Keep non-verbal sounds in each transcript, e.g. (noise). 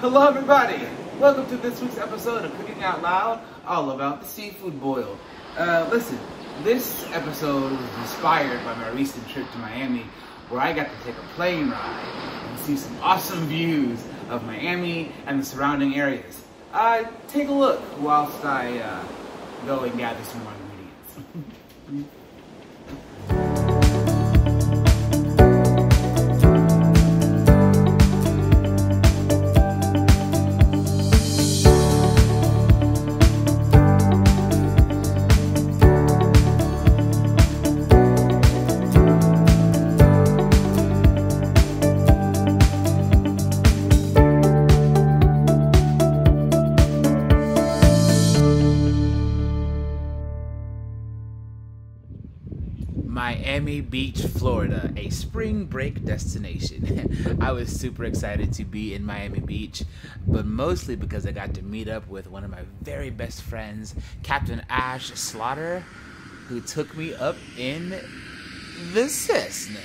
Hello everybody! Welcome to this week's episode of Cooking Out Loud, all about the seafood boil. Uh, listen, this episode was inspired by my recent trip to Miami where I got to take a plane ride and see some awesome views of Miami and the surrounding areas. Uh, take a look whilst I uh, go and gather some more ingredients. (laughs) Miami Beach, Florida, a spring break destination. (laughs) I was super excited to be in Miami Beach, but mostly because I got to meet up with one of my very best friends, Captain Ash Slaughter, who took me up in the Cessna.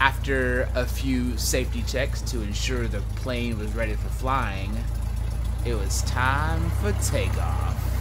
After a few safety checks to ensure the plane was ready for flying, it was time for takeoff.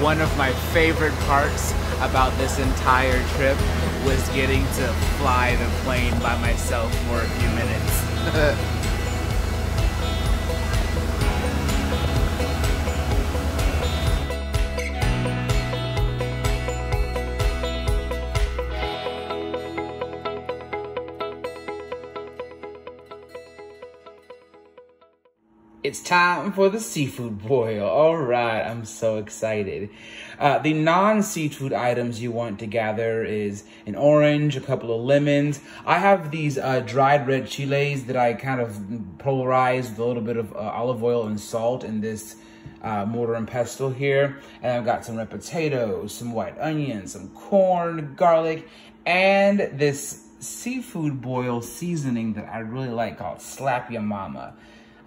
One of my favorite parts about this entire trip was getting to fly the plane by myself for a few minutes. (laughs) It's time for the seafood boil. All right, I'm so excited. Uh, the non-seafood items you want to gather is an orange, a couple of lemons. I have these uh, dried red chiles that I kind of polarized with a little bit of uh, olive oil and salt in this uh, mortar and pestle here. And I've got some red potatoes, some white onions, some corn, garlic, and this seafood boil seasoning that I really like called Slap Ya Mama.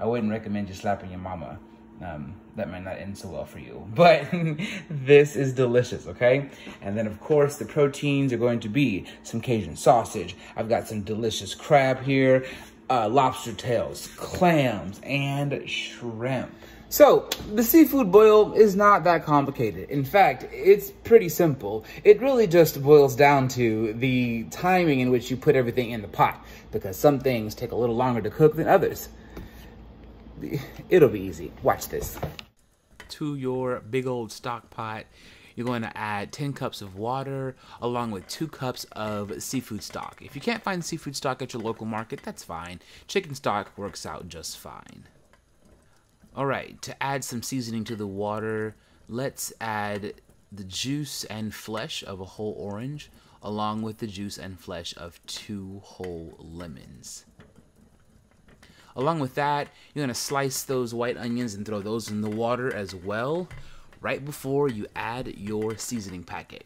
I wouldn't recommend you slapping your mama. Um, that might not end so well for you. (laughs) But (laughs) this is delicious, okay? And then, of course, the proteins are going to be some Cajun sausage. I've got some delicious crab here, uh, lobster tails, clams, and shrimp. So, the seafood boil is not that complicated. In fact, it's pretty simple. It really just boils down to the timing in which you put everything in the pot, because some things take a little longer to cook than others it'll be easy. Watch this. To your big old stock pot, you're going to add 10 cups of water along with 2 cups of seafood stock. If you can't find seafood stock at your local market, that's fine. Chicken stock works out just fine. Alright, to add some seasoning to the water, let's add the juice and flesh of a whole orange along with the juice and flesh of two whole lemons. Along with that, you're going to slice those white onions and throw those in the water as well, right before you add your seasoning packet.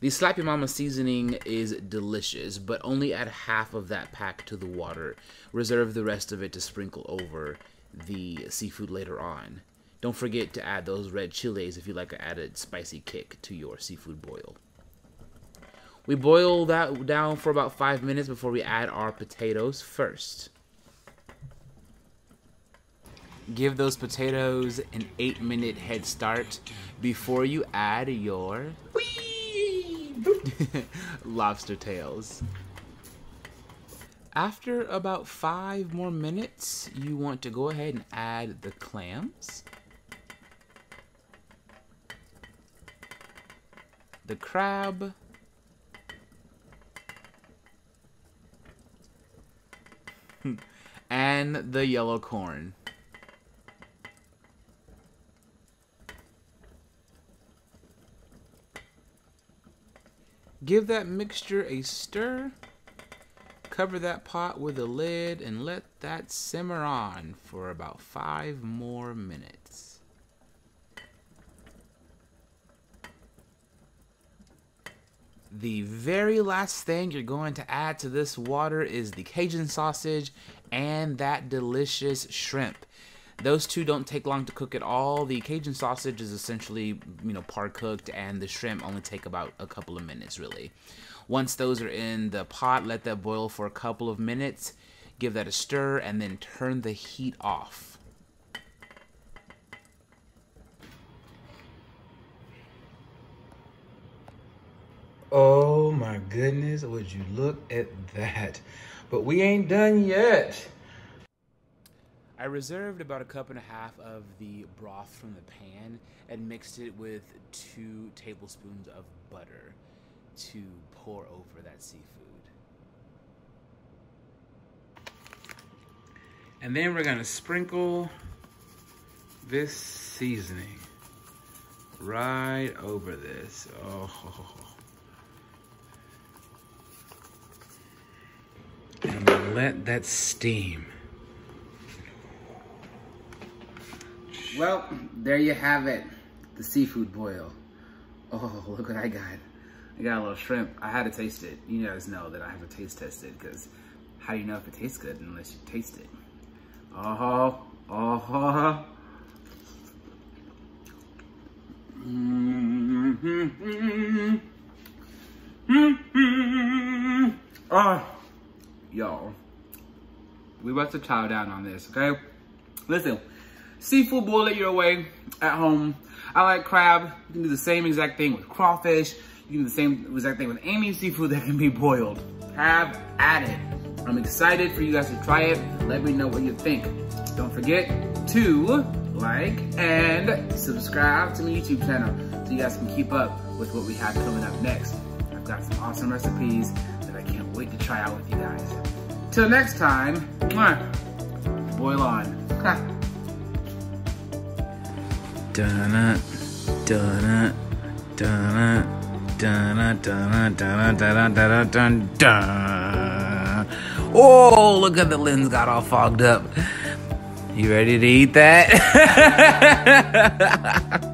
The Slap Ya Mama seasoning is delicious, but only add half of that pack to the water. Reserve the rest of it to sprinkle over the seafood later on. Don't forget to add those red chiles if you like an added spicy kick to your seafood boil. We boil that down for about five minutes before we add our potatoes first. Give those potatoes an eight minute head start before you add your (laughs) lobster tails. After about five more minutes, you want to go ahead and add the clams. The crab. (laughs) and the yellow corn. Give that mixture a stir. Cover that pot with a lid and let that simmer on for about five more minutes. The very last thing you're going to add to this water is the Cajun sausage and that delicious shrimp. Those two don't take long to cook at all. The Cajun sausage is essentially, you know, par cooked, and the shrimp only take about a couple of minutes, really. Once those are in the pot, let that boil for a couple of minutes. Give that a stir, and then turn the heat off. Oh my goodness, would you look at that? But we ain't done yet. I reserved about a cup and a half of the broth from the pan and mixed it with two tablespoons of butter to pour over that seafood. And then we're gonna sprinkle this seasoning right over this. Oh. And let that steam. Well, there you have it. The seafood boil. Oh, (laughs) look what I got. I got a little shrimp. I had to taste it. You guys know that I have to taste test it because how do you know if it tastes good unless you taste it? Oh, oh. Mm -hmm. Mm -hmm. Oh, y'all. We about to chow down on this, okay? Listen. Seafood, boil it your way at home. I like crab. You can do the same exact thing with crawfish. You can do the same exact thing with any seafood that can be boiled. Have at it. I'm excited for you guys to try it. Let me know what you think. Don't forget to like and subscribe to my YouTube channel so you guys can keep up with what we have coming up next. I've got some awesome recipes that I can't wait to try out with you guys. Till next time, boil on. Dun dun dun dun dun dun dun dun dun dun. Oh, look at the lens got all fogged up. You ready to eat that? (laughs)